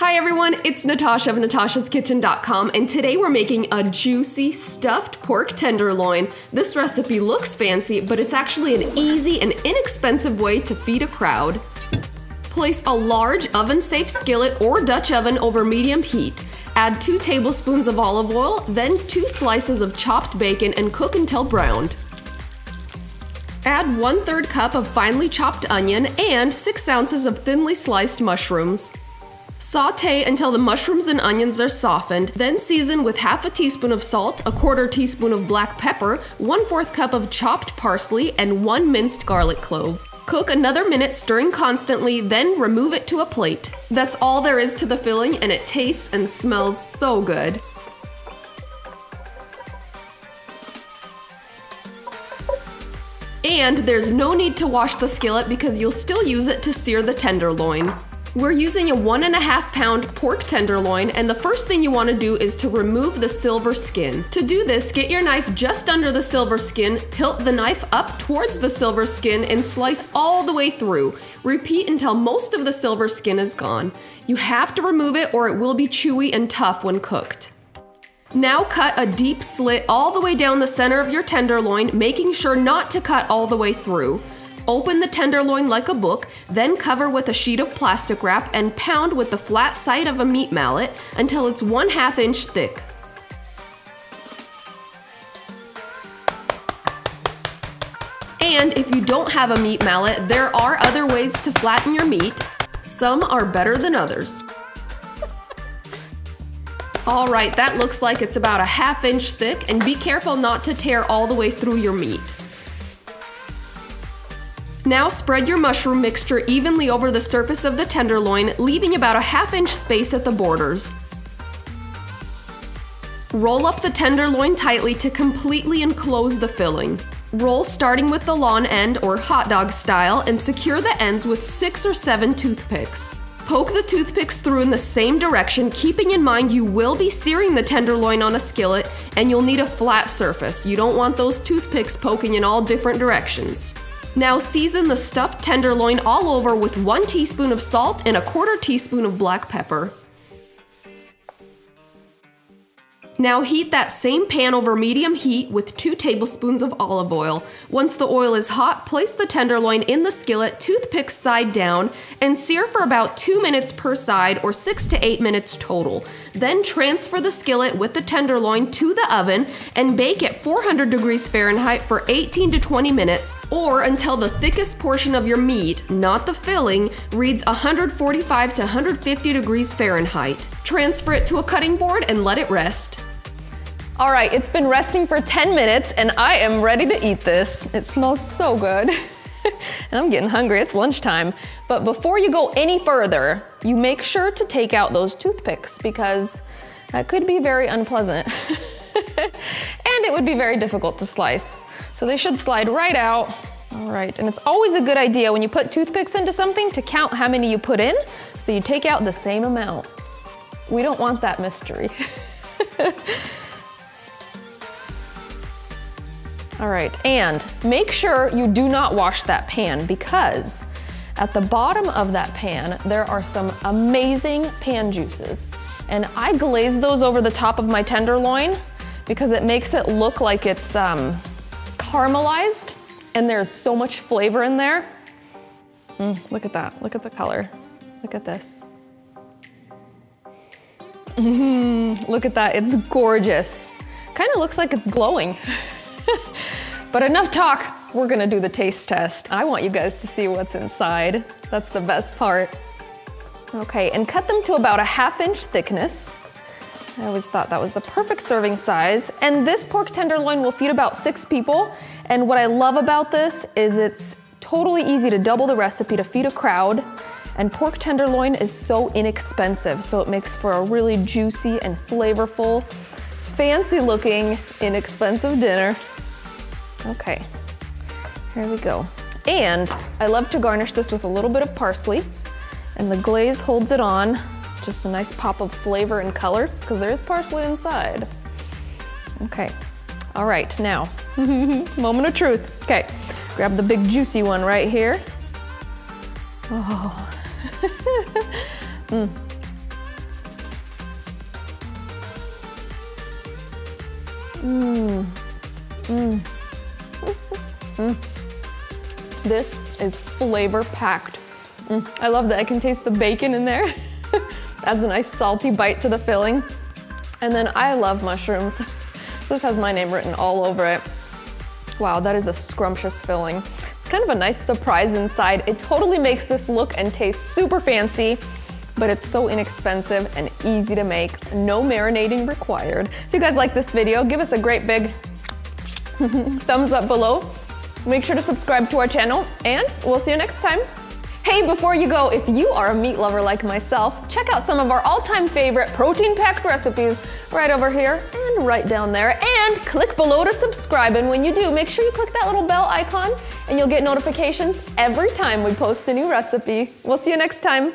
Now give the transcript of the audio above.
Hi everyone, it's Natasha of natashaskitchen.com and today we're making a juicy stuffed pork tenderloin. This recipe looks fancy, but it's actually an easy and inexpensive way to feed a crowd. Place a large oven-safe skillet or Dutch oven over medium heat. Add 2 tablespoons of olive oil, then 2 slices of chopped bacon and cook until browned. Add 1 3rd cup of finely chopped onion and 6 ounces of thinly sliced mushrooms. Saute until the mushrooms and onions are softened, then season with half a teaspoon of salt, a quarter teaspoon of black pepper, 1 4th cup of chopped parsley, and 1 minced garlic clove. Cook another minute stirring constantly, then remove it to a plate. That's all there is to the filling and it tastes and smells so good. And there's no need to wash the skillet because you'll still use it to sear the tenderloin. We're using a one and a half pound pork tenderloin and the first thing you wanna do is to remove the silver skin. To do this, get your knife just under the silver skin, tilt the knife up towards the silver skin and slice all the way through. Repeat until most of the silver skin is gone. You have to remove it or it will be chewy and tough when cooked. Now cut a deep slit all the way down the center of your tenderloin, making sure not to cut all the way through. Open the tenderloin like a book, then cover with a sheet of plastic wrap and pound with the flat side of a meat mallet until it's one half inch thick. And if you don't have a meat mallet, there are other ways to flatten your meat. Some are better than others. All right, that looks like it's about a half inch thick and be careful not to tear all the way through your meat. Now spread your mushroom mixture evenly over the surface of the tenderloin, leaving about a half inch space at the borders. Roll up the tenderloin tightly to completely enclose the filling. Roll starting with the lawn end or hot dog style and secure the ends with six or seven toothpicks. Poke the toothpicks through in the same direction, keeping in mind you will be searing the tenderloin on a skillet and you'll need a flat surface. You don't want those toothpicks poking in all different directions. Now season the stuffed tenderloin all over with one teaspoon of salt and a quarter teaspoon of black pepper. Now heat that same pan over medium heat with 2 tablespoons of olive oil. Once the oil is hot, place the tenderloin in the skillet, toothpick side down, and sear for about 2 minutes per side or 6 to 8 minutes total. Then transfer the skillet with the tenderloin to the oven and bake at 400 degrees Fahrenheit for 18 to 20 minutes or until the thickest portion of your meat, not the filling, reads 145 to 150 degrees Fahrenheit. Transfer it to a cutting board and let it rest. All right, it's been resting for 10 minutes and I am ready to eat this. It smells so good. and I'm getting hungry, it's lunchtime. But before you go any further, you make sure to take out those toothpicks because that could be very unpleasant. and it would be very difficult to slice. So they should slide right out. All right, and it's always a good idea when you put toothpicks into something to count how many you put in, so you take out the same amount. We don't want that mystery. All right, and make sure you do not wash that pan because at the bottom of that pan, there are some amazing pan juices. And I glaze those over the top of my tenderloin because it makes it look like it's um, caramelized and there's so much flavor in there. Mm, look at that, look at the color. Look at this. Mm -hmm. Look at that, it's gorgeous. Kind of looks like it's glowing. But enough talk, we're gonna do the taste test. I want you guys to see what's inside. That's the best part. Okay, and cut them to about a half inch thickness. I always thought that was the perfect serving size. And this pork tenderloin will feed about six people. And what I love about this is it's totally easy to double the recipe to feed a crowd. And pork tenderloin is so inexpensive, so it makes for a really juicy and flavorful, fancy looking, inexpensive dinner. Okay, here we go. And I love to garnish this with a little bit of parsley and the glaze holds it on. Just a nice pop of flavor and color because there is parsley inside. Okay, all right, now, moment of truth. Okay, grab the big juicy one right here. Oh, mm. Mmm. Mmm. Mmm. This is flavor packed. Mm. I love that I can taste the bacon in there. Adds a nice salty bite to the filling. And then I love mushrooms. this has my name written all over it. Wow, that is a scrumptious filling. It's kind of a nice surprise inside. It totally makes this look and taste super fancy but it's so inexpensive and easy to make. No marinating required. If you guys like this video, give us a great big thumbs up below. Make sure to subscribe to our channel and we'll see you next time. Hey, before you go, if you are a meat lover like myself, check out some of our all-time favorite protein-packed recipes right over here and right down there. And click below to subscribe. And when you do, make sure you click that little bell icon and you'll get notifications every time we post a new recipe. We'll see you next time.